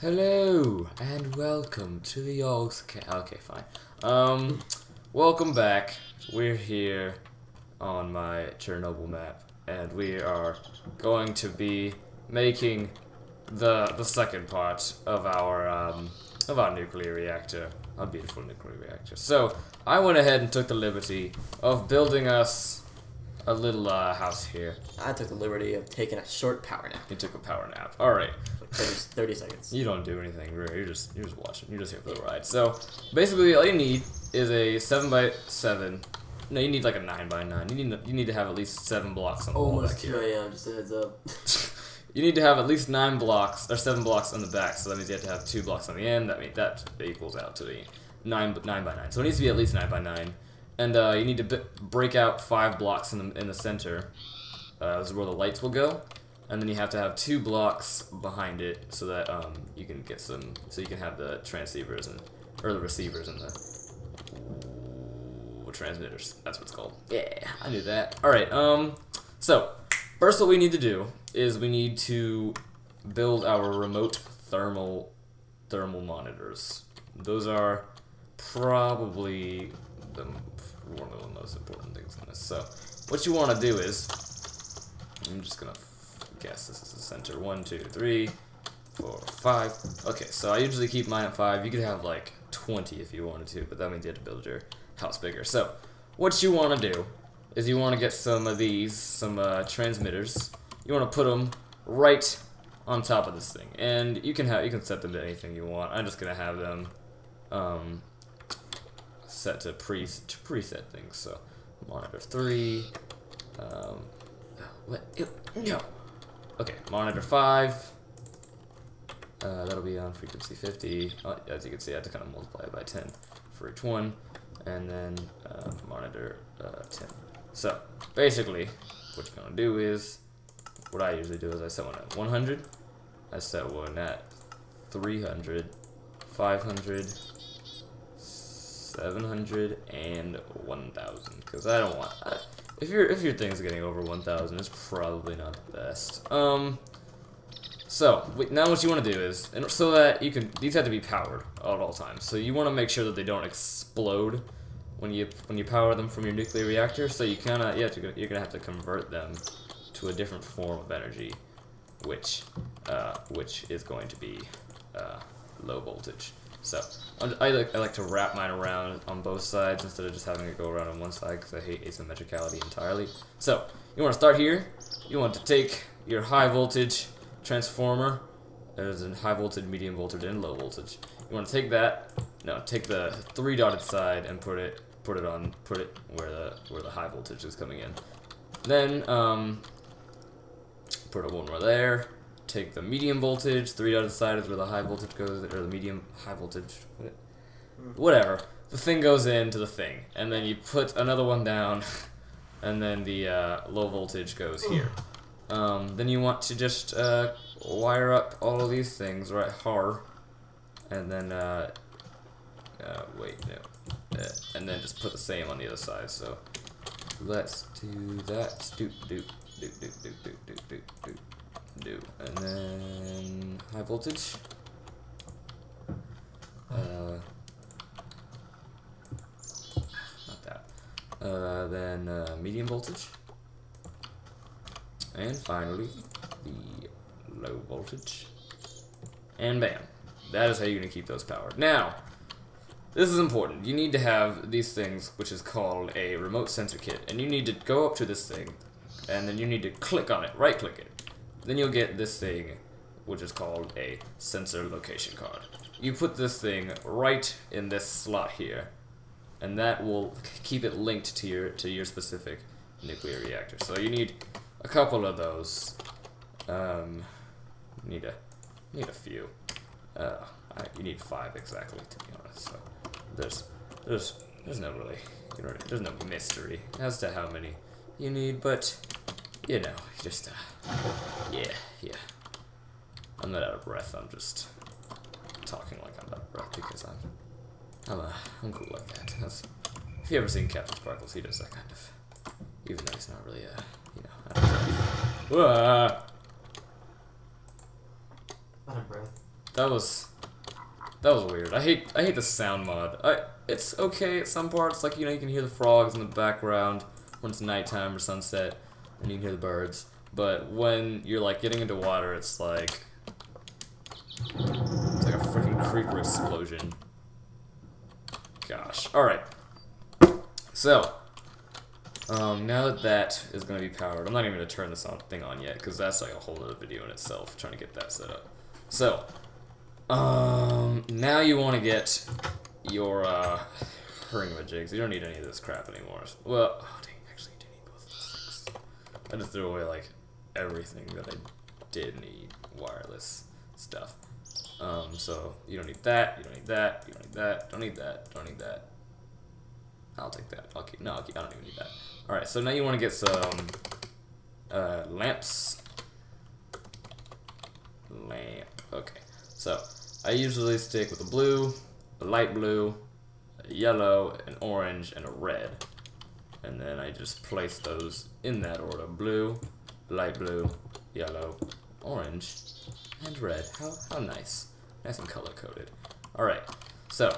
Hello and welcome to the Yogs. Okay, fine. Um, welcome back. We're here on my Chernobyl map, and we are going to be making the the second part of our um, of our nuclear reactor, a beautiful nuclear reactor. So I went ahead and took the liberty of building us a little uh, house here. I took the liberty of taking a short power nap. You took a power nap. All right. Like 30, 30 seconds. You don't do anything, really. You're just you're just watching. You're just here for the ride. So basically, all you need is a seven by seven. No, you need like a nine by nine. You need you need to have at least seven blocks on the wall back Almost 2 here. a.m. Just a heads up. You need to have at least nine blocks or seven blocks on the back. So that means you have to have two blocks on the end. That means that equals out to the nine nine by nine. So it needs to be at least nine by nine. And uh, you need to break out five blocks in the in the center. Uh, this is where the lights will go. And then you have to have two blocks behind it so that um, you can get some, so you can have the transceivers and or the receivers and the transmitters. That's what it's called. Yeah, I knew that. All right. Um. So first, what we need to do is we need to build our remote thermal thermal monitors. Those are probably the one of the most important things in this. So what you want to do is I'm just gonna guess this is the center. One, two, three, four, five. Okay, so I usually keep mine at five. You could have like 20 if you wanted to, but that means you have to build your house bigger. So, what you want to do is you want to get some of these, some uh, transmitters. You want to put them right on top of this thing, and you can have you can set them to anything you want. I'm just gonna have them um, set to pre to preset things. So, monitor three. Um, what? Ew, no. Okay, monitor 5. Uh, that'll be on frequency 50. Uh, as you can see, I have to kind of multiply it by 10 for each one. And then uh, monitor uh, 10. So, basically, what you're to do is, what I usually do is I set one at 100. I set one at 300, 500, 700, and 1000. Because I don't want... I, if your if your thing's getting over 1,000, it's probably not the best. Um. So now what you want to do is, and so that you can, these have to be powered at all times. So you want to make sure that they don't explode when you when you power them from your nuclear reactor. So you kind of, yeah, you're gonna have to convert them to a different form of energy, which uh, which is going to be uh, low voltage. So I'm- like, I like to wrap mine around on both sides instead of just having it go around on one side because I hate asymmetricality entirely. So you want to start here. You want to take your high voltage transformer. There's a high voltage, medium voltage, and low voltage. You want to take that. No, take the three dotted side and put it put it on put it where the where the high voltage is coming in. Then um, put a one more there. Take the medium voltage, three dotted side is where the high voltage goes, or the medium high voltage, whatever. The thing goes into the thing, and then you put another one down, and then the uh, low voltage goes here. Um, then you want to just uh, wire up all of these things right here, and then uh, uh, wait no, uh, and then just put the same on the other side. So let's do that. Do do do do do do do do do and then high voltage. Uh, not that. Uh, then uh, medium voltage. And finally, the low voltage. And bam. That is how you're going to keep those powered. Now, this is important. You need to have these things, which is called a remote sensor kit. And you need to go up to this thing, and then you need to click on it, right click it. Then you'll get this thing, which is called a sensor location card. You put this thing right in this slot here, and that will keep it linked to your to your specific nuclear reactor. So you need a couple of those. Um, need a need a few. Uh, I, you need five exactly to be honest. So there's there's there's no really there's no mystery as to how many you need, but you know just uh, yeah yeah. I'm not out of breath. I'm just talking like I'm out of breath because I'm I'm uh, I'm cool like that. That's, if you ever seen CaptainSparklez, he does that kind of. Even though he's not really uh you know out of breath. Whoa. Out of breath. That was that was weird. I hate I hate the sound mod. I it's okay at some parts, like you know you can hear the frogs in the background when it's nighttime or sunset, and you can hear the birds. But when you're like getting into water, it's like it's like a freaking creeper explosion. Gosh. All right. So um, now that that is going to be powered, I'm not even going to turn this on, thing on yet, because that's like a whole other video in itself, trying to get that set up. So, um, now you want to get your, uh, jigs. You don't need any of this crap anymore. Well, oh, dang, actually, you do need both of those things. I just threw away, like, everything that I did need wireless stuff. Um, so, you don't need that, you don't need that, you don't need that, don't need that, don't need that. I'll take that. I'll keep, no, I'll keep, I don't even need that. Alright, so now you want to get some uh, lamps. Lamp. Okay. So, I usually stick with a blue, a light blue, a yellow, an orange, and a red. And then I just place those in that order. Blue, light blue, yellow, orange, and red. How, how nice. Nice and color-coded. Alright, so,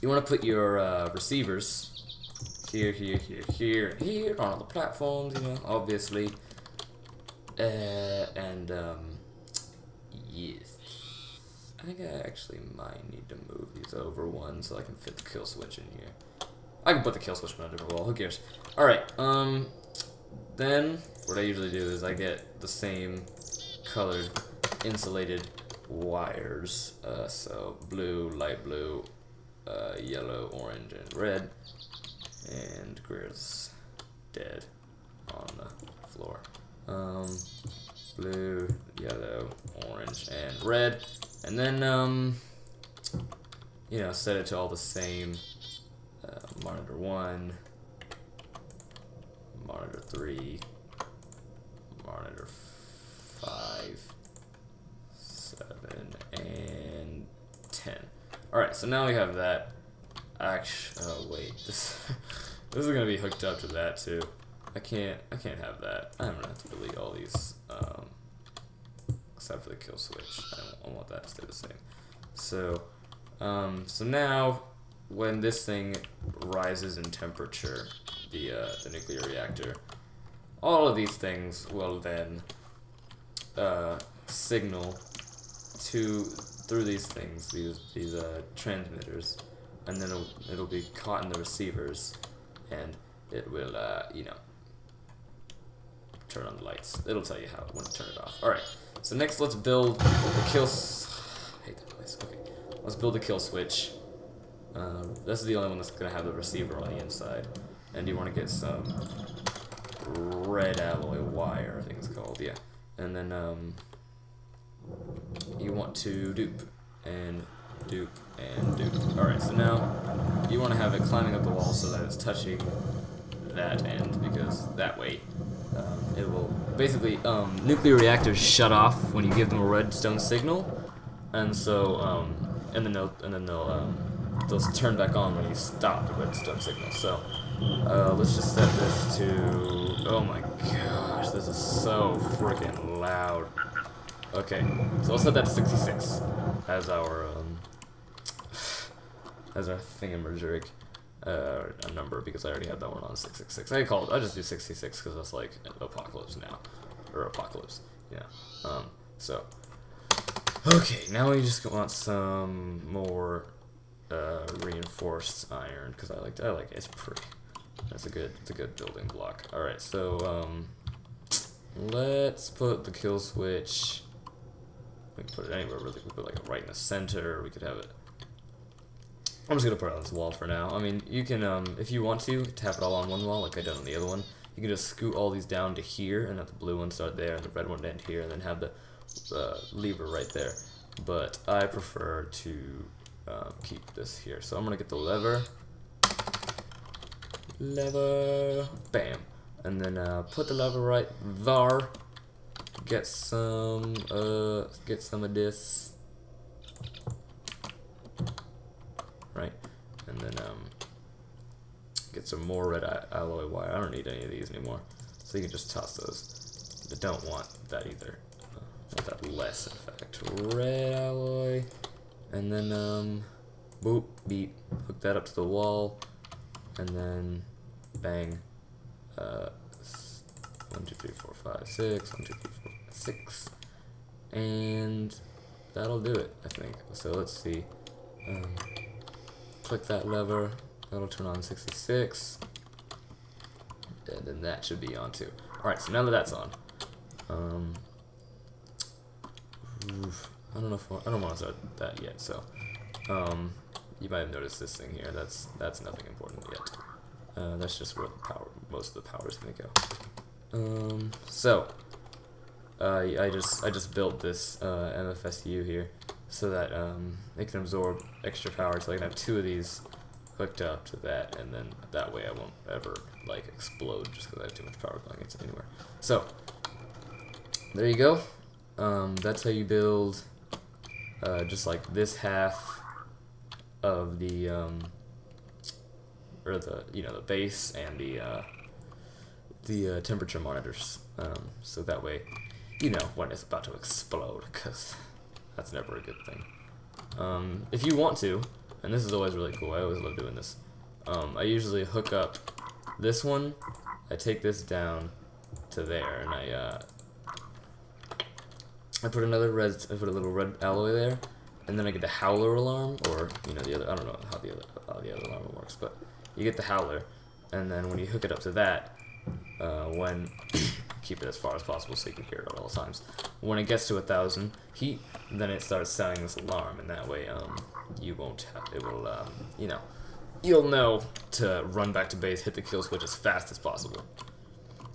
you want to put your uh, receivers here, here, here, here, here on all the platforms, you know, obviously. Uh, and, um, yes. I think I actually might need to move these over one so I can fit the kill switch in here. I can put the kill switch on a different wall, who cares? Alright, um, then what I usually do is I get the same colored insulated wires. Uh, so blue, light blue, uh, yellow, orange, and red. And Greer's dead on the floor. Um, blue, yellow, orange, and red. And then, um, you know, set it to all the same. Monitor 1, monitor 3, monitor 5, 7, and 10. Alright, so now we have that. Actually, oh wait, this this is gonna be hooked up to that too. I can't, I can't have that. I'm gonna have to delete all these, um, except for the kill switch. I, I want that to stay the same. So, um, so now when this thing rises in temperature, the uh, the nuclear reactor, all of these things will then uh, signal to through these things, these these uh, transmitters, and then it'll, it'll be caught in the receivers, and it will, uh, you know, turn on the lights. It'll tell you how when to turn it off. All right. So next, let's build the kill. I hate that noise. Okay, let's build the kill switch. Uh, this is the only one that's gonna have the receiver on the inside, and you want to get some red alloy wire. I think it's called. Yeah, and then um, you want to dupe and dupe and dupe. Alright, so now you want to have it climbing up the wall so that it's touching that end because that way um, it will basically um, nuclear reactors shut off when you give them a redstone signal and so um, and then they'll and then they'll they'll turn back on when you stop the redstone signal so uh, let's just set this to oh my gosh this is so freaking loud Okay, so I'll set that to 66 as our um, as our thingamajig uh, a number because I already had that one on 666. I call it, I just do 66 because it's like apocalypse now or apocalypse. Yeah. Um. So. Okay, now we just want some more uh, reinforced iron because I like I like it. it's pretty. That's a good it's a good building block. All right, so um, let's put the kill switch we can put it anywhere really. We could put like right in the center. We could have it. I'm just gonna put it on this wall for now. I mean, you can, um, if you want to, tap it all on one wall like I did on the other one. You can just scoot all these down to here, and have the blue one start there, and the red one end here, and then have the uh, lever right there. But I prefer to uh, keep this here. So I'm gonna get the lever, lever, bam, and then uh, put the lever right there get some, uh, get some of this. Right, and then, um, get some more red alloy wire. I don't need any of these anymore. So you can just toss those. I don't want that either. Uh, want that less, in fact. red alloy, and then um, boop, beat, hook that up to the wall, and then bang. Uh, s- one, two, three, four, five, six. One, two, three, four, five, six, and that'll do it. I think. So let's see. Um, click that lever. That'll turn on 66. And then that should be on too. Alright, so now that that's on. Um, oof, I don't know if I don't want to start that yet. So, um, you might have noticed this thing here. That's that's nothing important yet. Uh, that's just where the power, most of the power is gonna go. Um, so, uh, I just I just built this uh, MFSU here so that um, it can absorb extra power. So I can have two of these hooked up to that, and then that way I won't ever like explode just because I have too much power going into anywhere. So there you go. Um, that's how you build uh, just like this half of the um, or the you know the base and the uh, the uh, temperature monitors. Um, so that way, you know when it's about to explode, because that's never a good thing. Um, if you want to, and this is always really cool. I always love doing this. Um, I usually hook up this one. I take this down to there, and I uh, I put another red. I put a little red alloy there, and then I get the howler alarm, or you know the other. I don't know how the other how the other alarm works, but you get the howler, and then when you hook it up to that, uh, when keep it as far as possible so you can hear it at all times. When it gets to a thousand heat, then it starts sounding this alarm, and that way um, you won't have it will um, you know you'll know to run back to base, hit the kill switch as fast as possible.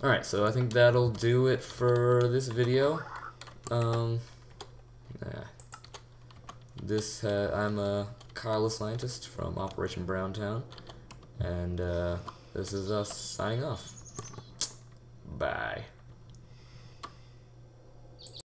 Alright, so I think that'll do it for this video. Um, nah. This, uh, I'm a Kyle Scientist from Operation Browntown, and uh, this is us signing off. Bye.